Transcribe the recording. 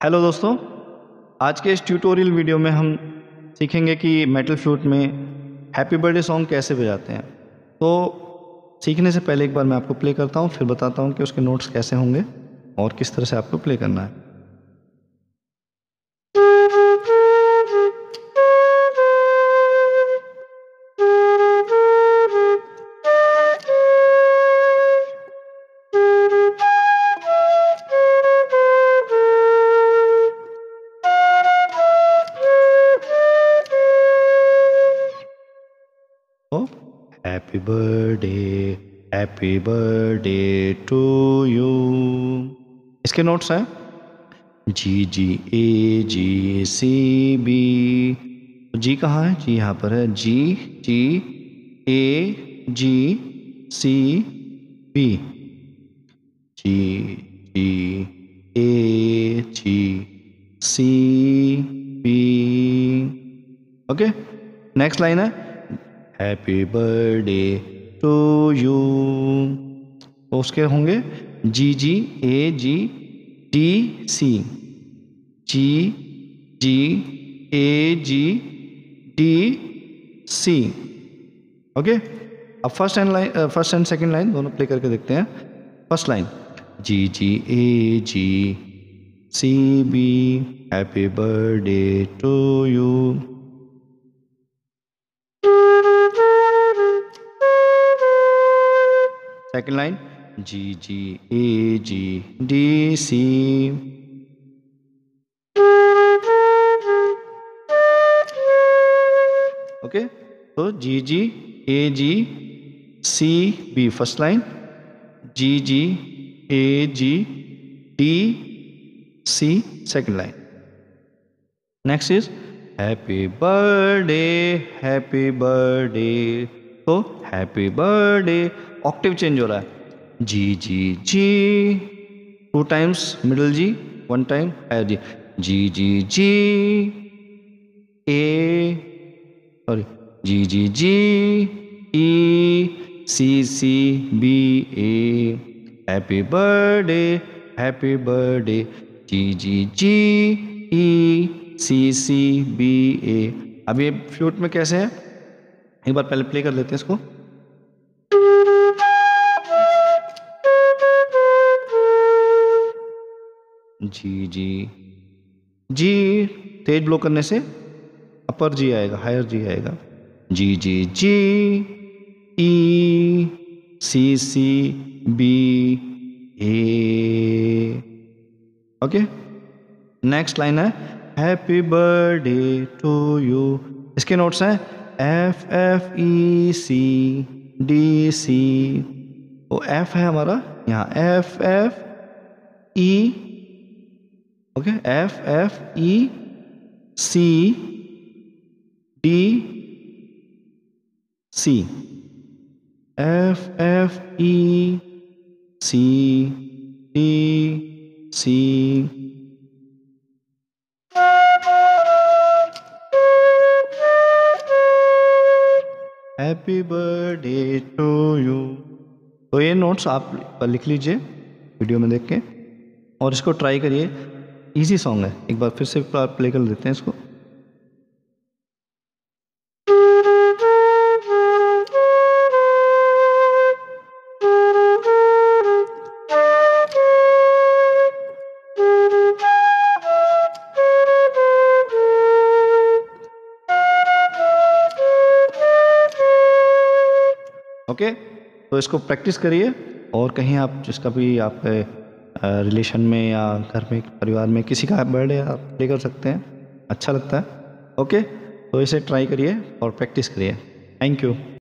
Hello दोस्तों, आज के इस ट्यूटोरियल वीडियो में हम सीखेंगे कि मेटल फ्लूट में हैप्पी बर्थडे सॉन्ग कैसे बजाते हैं। तो सीखने से पहले एक बार मैं आपको प्ले करता हूँ, फिर बताता हूँ कि उसके नोट्स कैसे होंगे और किस तरह से आपको प्ले करना है। Happy birthday happy birthday to you इसके नोट्स हैं? G G A G C B जी कहाँ है? जी यहाँ पर है। G G A G C B G G A G C B okay next line है. Happy birthday to you. तो उसके होंगे G G A G T C. G G A G T C. Okay? अब first and line first and second line दोनों play करके देखते हैं। First line G G A G C B. Happy birthday to you. Second line? G G A G D C. Okay, so G G A G C B. First line. G G A G D C. Second line. Next is Happy birthday, happy birthday. तो happy birthday octave change हो रहा है. G G G two times middle G one time है G G G G A sorry G G G E C C B A happy birthday happy birthday G G G E C C B A अब ये flute में कैसे है? एक बार पहले play कर लेते हैं इसको। जी जी। जी, तेज ब्लो करने से अपर जी आएगा हायर जी आएगा। G G G. E C C B A okay next line है हैप्पी बर्थडे टू यू इसके नोट्स हैं F F E C D C वो एफ़ है हमारा, यहाँ F F E okay F F E C D C F F E C D C happy birthday to you तो ये notes आप लिख लीजिए वीडियो में देख के। और इसको ट्राई करिए। इजी सॉन्ग है। एक बार फिर से प्ले कर देते हैं इसको। ओके तो इसको प्रैक्टिस करिए और कहीं आप जिसका भी आप रिलेशन में या घर में, परिवार में किसी का बर्थडे आप प्ले कर सकते हैं। अच्छा लगता है। ओके तो इसे ट्राई करिए और प्रैक्टिस करिए। Thank you